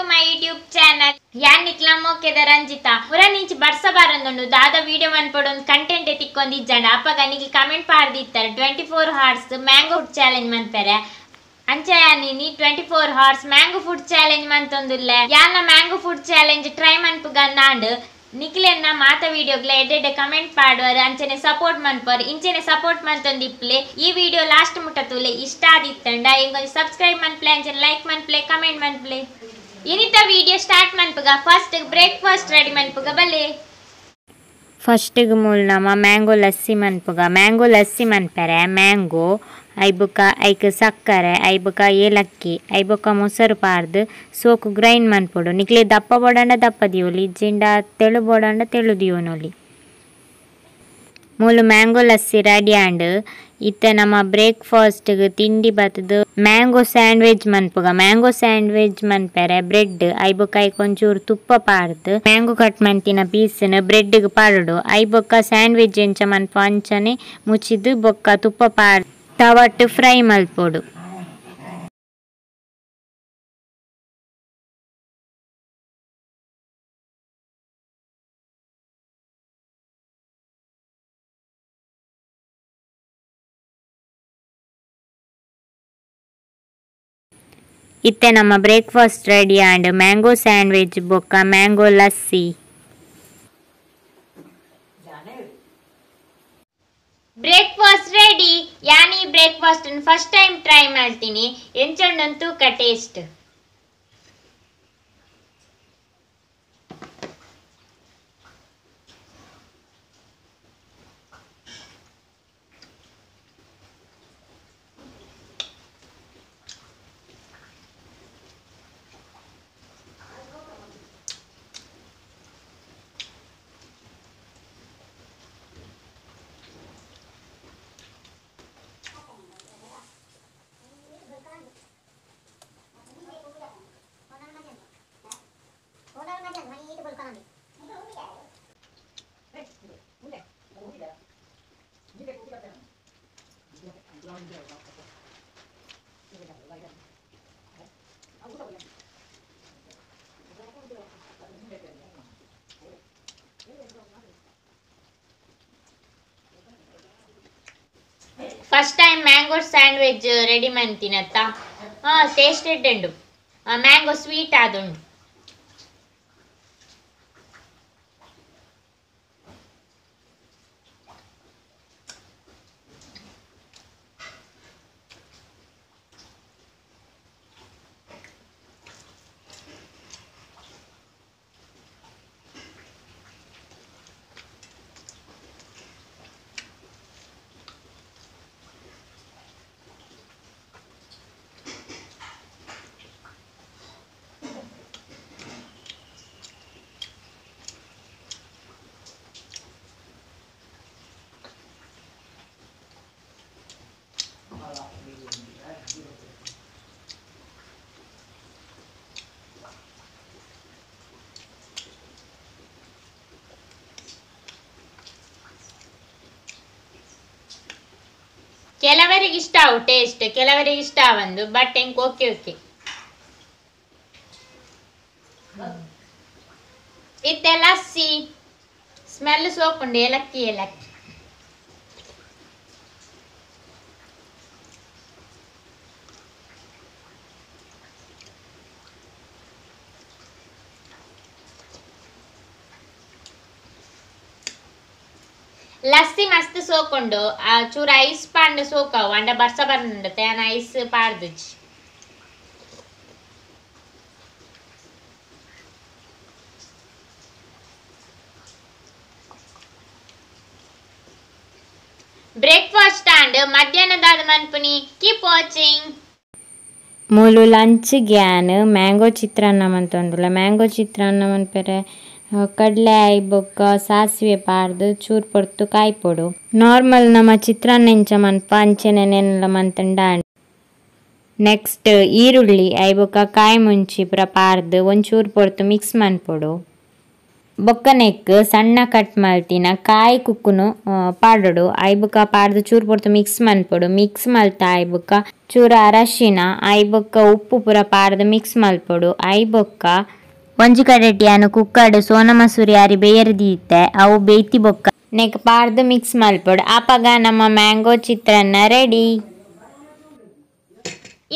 To my YouTube channel ಯಾನ್ ನಿಕ್ಲ ಮೋಕೆದ ರಂಜಿತಾ ಪುರ ನಿಂಚಿ ಬರ್ಸ ಬಾರಂದುಂಡು ದಾದ ವಿಡಿಯೋ ಮನ್ಪಡೊಂದು ಕಂಟೆಂಟ್ ತಿಕ್ಕೊಂದಿಜ್ಜಂಡ ಅಪ್ಪಗ ನಿಗೆ comment ಪಾಡ್ದಿತ್ತಾರೆ twenty four hours mango food challenge ಮನ್ಪೆರೆ ಅಂಚ ನೀ twenty four hours mango food challenge ಮಂತೊಂದುಲ್ಲೆ ಯಾನ ಮ್ಯಾಂಗೋ ಫುಡ್ ಚಾಲೆಂಜ್ ಟ್ರೈ ಮನ್ಪುಗ ನಾಂಡ್ ನಿಖಿಲೆನ್ನ ಮಾತ ವಿಡಿಯೋಗ್ಲ ಎಡೆಡ್ ಕಮೆಂಟ್ ಪಾಡುವರು ಅಂಚನೆ ಸಪೋರ್ಟ್ ಮನ್ಪರ್ ಇಂಚನೆ ಸಪೋರ್ಟ್ ಮಂತೊಂದಿಪ್ಲೆ ಈ ವಿಡಿಯೋ ಲಾಸ್ಟ್ ಮುಟ್ಟತುಲೆ ಇಷ್ಟ ಆದಿತ್ತಂಡ ಹಿಂಗೊಂದು ಸಬ್ಸ್ಕ್ರೈಬ್ ಮನ್ಪ್ಲೆ ಅಂಚನೆ ಲೈಕ್ ಮನ್ಪ್ಲೆ ಕಮೆಂಟ್ ಮನ್ಪ್ಲೆ ಇನಿತ ವಿಡಿಯೋ ಸ್ಟಾರ್ಟ್ ಮನ್ಪುಗ ಫಸ್ಟ್ ಬ್ರೇಕ್ಫಾಸ್ಟ್ ರೆಡಿ ಮನ್ಪುಗ ಬಲ್ಲಿ ಫಸ್ಟಿಗೆ ಮೂಲ ನಮ್ಮ ಮ್ಯಾಂಗೋ ಲಸ್ಸಿ ಮನ್ಪುಗ. ಮ್ಯಾಂಗೋ ಲಸ್ಸಿ ಮನ್ಪೆರೆ ಮ್ಯಾಂಗೋ ಐಬುಕ, ಐಕ್ ಸಕ್ಕರೆ, ಐಬುಕ ಏಲಕ್ಕಿ, ಐಬುಕ ಮೊಸರು ಪಾರ್ದು ಸೋಕು ಗ್ರೈಂಡ್ ಮನ್ಪೊಡು. ನಿಕ್ಲೆ ದಪ್ಪ ಬೋಡಂಡ ದಪ್ಪ ದಿಯೋಲಿ, ಜಿಂಡ ತೆಳು ಬೋಡಂಡ ತೆಳು ದಿಯೋನೊಲಿ. ಮೂಲು ಮ್ಯಾಂಗೋ ಲಸ್ಸಿ ರೆಡಿ ಆಂಡ್ ಇತ್ತೆ ನಮ್ಮ ಬ್ರೇಕ್ಫಾಸ್ಟ್ ತಿಂಡಿ ಬತ್ತದು ಮ್ಯಾಂಗೋ ಸ್ಯಾಂಡ್ವಿಚ್ ಮನ್ಪುಗ. ಮ್ಯಾಂಗೋ ಸ್ಯಾಂಡ್ವಿಚ್ ಮನ್ಪೆರೆ ಬ್ರೆಡ್ ಐಬೊಕ್ಕ ಐಕ್ ಒಂಚೂರು ತುಪ್ಪ ಪಾಡ್ದು, ಮ್ಯಾಂಗೋ ಕಟ್ ಮಂತಿನ ಬ್ರೆಡ್ ಬ್ರೆಡ್ಗೆ ಪಾಡುಡು. ಐಬೊಕ್ಕ ಸ್ಯಾಂಡ್ವಿಚ್ ಎಂಚ ಮನ್ಪ ಅಂಚನೆ ಮುಚ್ಚಿದ್ದು ಬೊಕ್ಕ ತುಪ್ಪ ಪಾಡ್ ತವಟ್ ಫ್ರೈ ಮಲ್ಪೊಡು. ಇತ್ತೆ ನಮ್ಮ breakfast ready and mango sandwich ಬೊಕ್ಕ ಮ್ಯಾಂಗೋ ಲಸ್ಸಿ ಬ್ರೇಕ್ಫಾಸ್ಟ್ ರೆಡಿ ಯಾನಿ ಬ್ರೇಕ್ಫಾಸ್ಟ್ ಫಸ್ಟ್ ಟೈಮ್ ಟ್ರೈ ಮಾಡ್ತೀನಿ ಎಂಚೊಂಡಂತೂ ಕ taste first time mango sandwich ready ಮಂತಿನತ್ತ ಹಾ ಟೇಸ್ಟೆಡ್ ಉಂಡು ಮ್ಯಾಂಗೋ ಸ್ವೀಟ್ ಆದುಂಡು ಕೆಲವರಿಗೆ ಇಷ್ಟ ಅವು ಟೇಸ್ಟ್ ಕೆಲವರಿಗೆ ಇಷ್ಟ ಒಂದು ಬಟ್ ಹೆಂಗ್ ಓಕೆ ಓಕೆ ಇತ್ತೆ ಲಸ್ಸಿ ಸ್ಮೆಲ್ ಸೋಪುಂಡು, ಏಲಕ್ಕಿ ಏಲಕ್ಕಿ. ಲಸ್ಸಿ ಮಸ್ತ್ ಸೋಕೊಂಡು ಆ ಚೂರು ಐಸ್ ಪಾಂಡ್ ಸೋಕವು ಅಂಡ ಬರ್ಸ ಬರ್ನುಂಡು ತೇನ ಐಸ್ ಪಾಡ್ದುಜಿ ಬ್ರೇಕ್ಫಾಸ್ಟ್ ಅಂಡ್ ಮಧ್ಯಾಹ್ನದಾದ ಮನ್ಪುನಿ ಕೀಪ್ ವಾಚಿಂಗ್ ಮೂಲು ಲಂಚ್ ಗ್ಯಾನ್ ಮ್ಯಾಂಗೋ ಚಿತ್ರಾನ್ನ ಮಂತೊಂದುಲ್ಲ ಮ್ಯಾಂಗೋ ಚಿತ್ರಾನ್ನ ಮನ್ಪೆರೆ ಕಡಲೆ, ಐಬೊಕ್ಕ, ಸಾಸಿವೆ ಪಾಡ್ದು, ಚೂರು ಪೊರ್ತು ಕಾಯ್ಪೊಡು ನಾರ್ಮಲ್ ನಮ್ಮ ಚಿತ್ರಾನ್ನ ಎಂಚ ಮನ್ಪ, ಅಂಚೆನೆ ನೆನ್ಲ ಮಂತಂಡ ನೆಕ್ಸ್ಟ್ ಈರುಳ್ಳಿ, ಐಬೊಕ್ಕ, ಕಾಯಿ ಮುಂಚಿ ಪುರ ಪಾರ್ದು ಒಂಚೂರು ಪೊರ್ತು ಮಿಕ್ಸ್ ಮನ್ಪೊಡು. ಬೊಕ್ಕನೆಕ್, ಸಣ್ಣ ಕಟ್ ಮಲ್ತಿನ ಕಾಯಿ ಕುಕ್ಕುನು ಪಾಡೋಡು ಪಾಡೊಡು. ಐಬುಕ ಪಾಡ್ದು, ಚೂರು ಪೊರ್ತು ಮಿಕ್ಸ್ ಮನ್ಪೊಡು. ಮಿಕ್ಸ್ ಮಲ್ತ ಐಬುಕ ಚೂರ ಅರಶಿನ, ಐಬೊಕ್ಕ ಉಪ್ಪು ಪೂರ ಪಾಡ್ದು ಮಿಕ್ಸ್ ಮಲ್ಪೊಡು. ಐಬೊಕ್ಕ ಒಂಜಿ ಕಡೆಟಿಯಾನು ಕುಕ್ಕಡ್, ಸೋನ ಮಸೂರಿ ಅರಿ ಬೇಯರ್ದಿತ್ತೆ ಅವು ಬೇಯ್ತಿ ಬೊಕ್ಕ. ನೆಕ್ ಪಾರ್ದ ಮಿಕ್ಸ್ ಮಲ್ಪೊಡು. ಆಪಗ ನಮ್ಮ ಮ್ಯಾಂಗೋ ಚಿತ್ರಾನ್ನ ರೆಡಿ.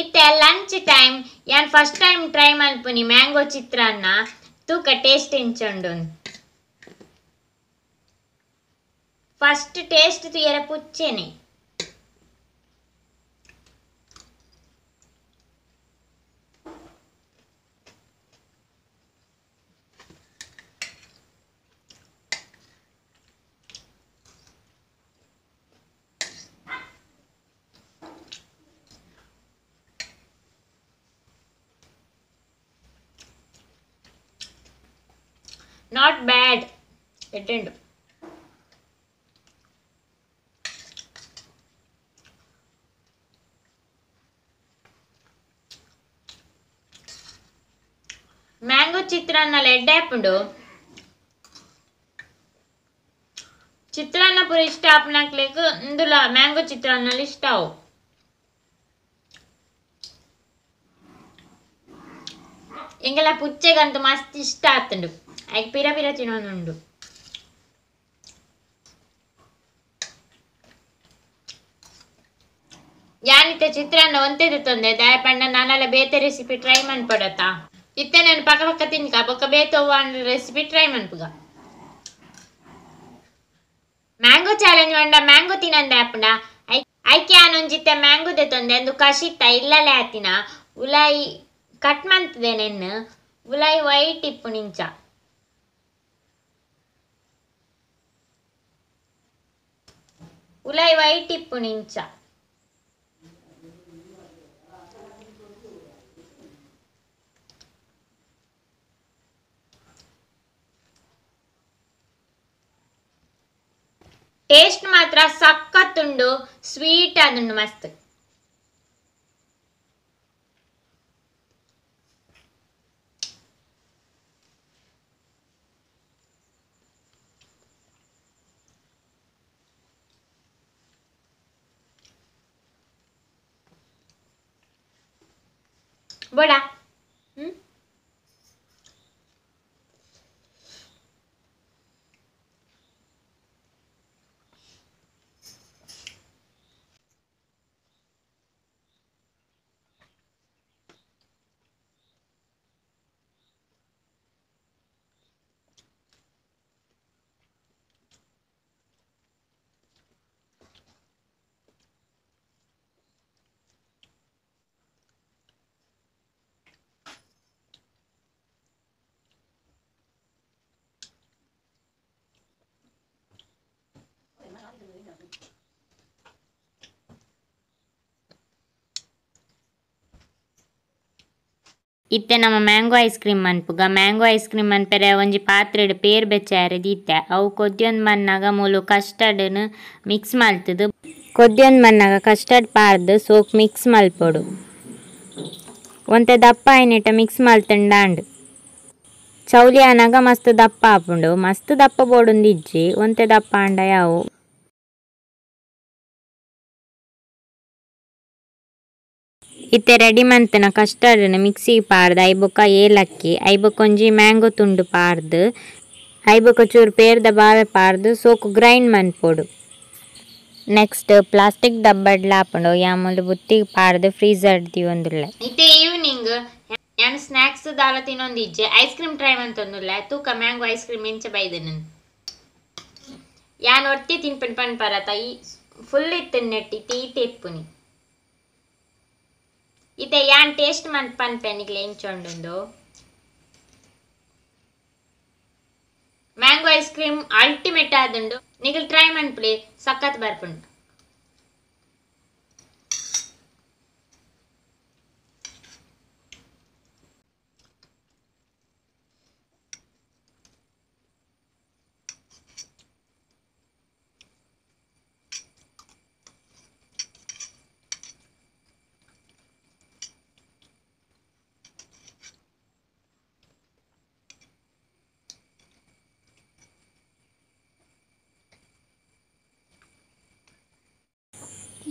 ಇತ್ತೆ ಲಂಚ್ ಟೈಮ್. ಯಾನ್ ಫಸ್ಟ್ ಟೈಮ್ ಟ್ರೈ ಮಲ್ಪುನಿ ಮ್ಯಾಂಗೋ ಚಿತ್ರಾನ್ನ. ತೂಕ ಟೇಸ್ಟ್ ಇಂಚುಂಡು ಫಸ್ಟ್ ಟೇಸ್ಟ್ ತುಯರ ಪುಚ್ಚೆನೆ. ನಾಟ್ ಬ್ಯಾಡ್ ಎಟ್ಟೆಂಡು ಮ್ಯಾಂಗೋ ಚಿತ್ರಾನ್ನ ಎಡ್ಡೆ ಹಾಪುಂಡು ಚಿತ್ರಾನ್ನ ಪೂರ ಇಷ್ಟ ಆಪುನಕ್ಲೆಗ್ ಇಂದುಲ ಮ್ಯಾಂಗೋ ಚಿತ್ರಾನ್ನಲಿ ಇಷ್ಟ ಅವು ಎಂಗೆಲ್ಲ ಪುಚ್ಚೆಗಂತೂ ಮಸ್ತ್ ಇಷ್ಟ ಆತುಂಡು ಐಕ್ ಪಿರ ಪಿರ ತಿನ್ನೋದುಂಡು ಯಾನಿತ್ತೆ ಚಿತ್ರಾನ್ನ ಒಂತೆದು ತೊಂದೆ. ದಯಪಣ್ಣ ನಾನೆಲ್ಲ ಬೇತೆ ರೆಸಿಪಿ ಟ್ರೈ ಮನ್ಪಡತ್ತ ಇತ್ತೆ ನಾನು ಪಕ್ಕ ಪಕ್ಕ ತಿನ್ಕ. ಪಕ್ಕ ಬೇತವ್ವ ರೆಸಿಪಿ ಟ್ರೈ ಮನ್ಪುಗ ಮ್ಯಾಂಗೋ ಚಾಲೆಂಜ್ ಮಂಡ ಮ್ಯಾಂಗೋ ತಿನ್ನಂದೆ ದಯಪಣ್ಣ ಐಕೆ ಆನೊಂಜಿತ್ತೆ ಮ್ಯಾಂಗೋ ತೊಂದೆ. ಅಂದು ಕಷಿತ್ತ ಇಲ್ಲಲೆ ಆತಿನ. ಉಲಾಯಿ ಕಟ್ ಮಂತದೆ ನೆನ್ನು. ಉಲಾಯಿ ವೈಟ್ ಇಪ್ಪು ನಿಂಚ. ಉಲಾಯಿ ವೈಟ್ ಇಪ್ಪು ನಿಂಚ ಟೇಸ್ಟ್ ಮಾತ್ರ ಸಖತ್ತುಂಡು ಸ್ವೀಟ್ ಆದುಂಡು ಮಸ್ತ್ Voilà. ಇತ್ತೆ ನಮ್ಮ ಮ್ಯಾಂಗೋ ಐಸ್ ಕ್ರೀಮ್ ಮನ್ಪುಗ ಮ್ಯಾಂಗೋ ಐಸ್ ಕ್ರೀಮ್ ಮನ್ಪೆರೆ ಒಂಜಿ ಪಾತ್ರೆಡ್ ಪೇರ್ ಬೆಚ್ಚಾರದ ದೀತೆ ಅವು ಕೊದ್ಯೊಂದ್ ಮಣ್ಣಾಗ ಮೂಲು ಕಸ್ಟರ್ಡ್ ಮಿಕ್ಸ್ ಮಲ್ತದು. ಕೊದ್ಯೊಂದ್ ಮಣ್ಣಾಗ ಕಸ್ಟರ್ಡ್ ಪಾರ್ದು ಸೋಕ್ ಮಿಕ್ಸ್ ಮಲ್ಪೊಡು. ಒಂತೆ ದಪ್ಪ ಏನಿಟ್ಟ ಮಿಕ್ಸ್ ಮಲ್ತಂಡಾಂಡ್ ಚೌಲಿ ಅನಾಗ ಮಸ್ತ್ ದಪ್ಪ ಆಪುಂಡು. ಮಸ್ತ್ ದಪ್ಪ ಬೋಡುಂದಿಜ್ಜಿ ಒಂತೆ ದಪ್ಪ ಆಂಡ ಯಾವು. ಇತ್ತೆ ರೆಡಿ ಮಂತನ ಕಸ್ಟರ್ಡ್ನ ಮಿಕ್ಸಿಗೆ ಪಾರ್ದು ಐಬೊಕ್ಕ ಏಲಕ್ಕಿ ಐಬೊಕ್ಕ ಒಂಜಿ ಮ್ಯಾಂಗೋ ತುಂಡು ಪಾರ್ದು ಐಬೊಕ್ಕ ಚೂರು ಪೇರ್ದ ಬಾವೆ ಪಾರ್ದು, ಸೋಕು ಗ್ರೈಂಡ್ ಮನ್ಪೊಡು ನೆಕ್ಸ್ಟ್ ಪ್ಲಾಸ್ಟಿಕ್ ಡಬ್ಬಡ್ಲ ಹಾಪುಂಡು ಯಾಮುಲು ಬುತ್ತಿಗೆ ಪಾರ್ದು ಫ್ರೀಜರ್ ದಿವೊಂದುಲ್ಲೆ ಇತ್ತೆ ಈವ್ನಿಂಗ್ ನಾನು ಸ್ನಾಕ್ಸ್ ದಾಲ ತಿನ್ನೊಂದಿಜ್ಜೆ ಐಸ್ ಕ್ರೀಮ್ ಟ್ರೈ ಮಂತೊಂದುಲ್ಲ, ತೂಕ ಮ್ಯಾಂಗೋ ಐಸ್ ಕ್ರೀಮ್ ಇಂಚ ನನ್ ಯಾನ್ ಒಟ್ಟಿ ತಿನ್ಪನ್ ಪನ್ ಪರತ, ಈ ಫುಲ್ ಇತ್ತು ನೆಟ್ಟಿ, ತೀ ತೆಪ್ಪುನಿ. ಇತ್ತೆ ಯಾನ್ ಟೇಸ್ಟ್ ಮನ್ ಪನ್ ಪೆನಿಗ್ಲೆ ಎಂಚೊಂಡುಂದು ಮ್ಯಾಂಗೋ ಐಸ್ ಕ್ರೀಮ್ ಅಲ್ಟಿಮೇಟ್ ಆದುಂಡು ನಿಗಲ್ ಟ್ರೈ ಮನ್ಪುಲಿ ಸಖತ್ ಬರ್ಪುಂಡು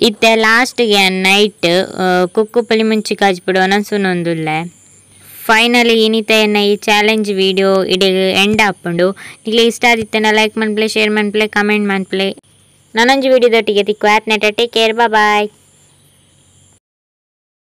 ಇತ್ತೆ ಲಾಸ್ಟ್ಗೆ ನೈಟ್ ಕುಕ್ಕು ಪಲಿ ಮುಂಚಿ ಕಾಜ್ಬಿಡು ಅನಸುನೊಂದುಲ್ಲೆ ಫೈನಲಿ ಇನ್ನಿತ ಎನ್ನ ಈ ಚಾಲೆಂಜ್ ವಿಡಿಯೋ ಇಡೀ ಎಂಡ್ ಆಪುಂಡು ನಿಕ್ಲೆ ಇಷ್ಟ ಆದಿತ್ತೆನ ಲೈಕ್ ಮನ್ಪ್ಲೆ ಶೇರ್ ಮಾಡ್ಪ್ಲೆ ಕಮೆಂಟ್ ಮಾಡ್ಪ್ಲೆ. ನನ್ನಂಜು ವಿಡಿಯೋದೊಟ್ಟಿಗೆ ತಿಕ್ಕು. ಆತ್ನೆಟ ಟೇಕ್ ಕೇರ್ ಬಾಯ್